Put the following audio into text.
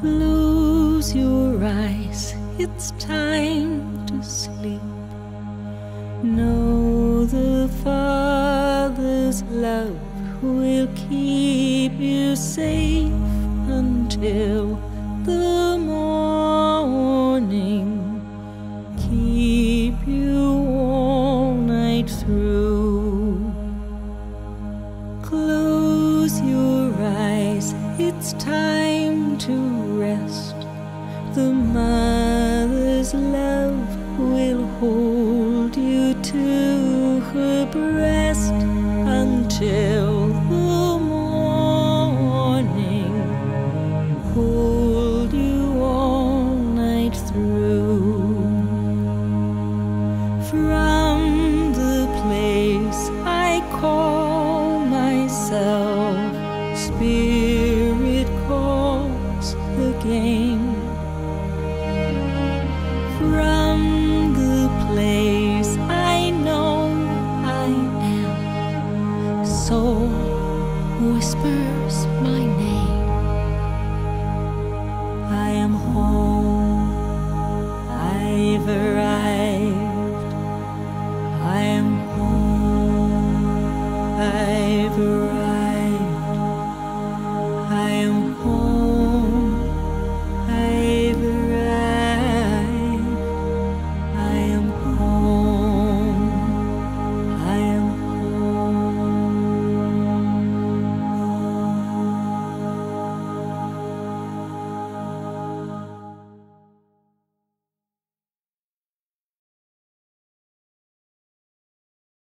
Close your eyes, it's time to sleep. Know the Father's love will keep you safe until the morning. Keep you all night through. Close your eyes, it's time. The mother's love will hold you to her breast until the morning. Hold you all night through. From the place I call myself, Spirit calls again. Soul whispers my.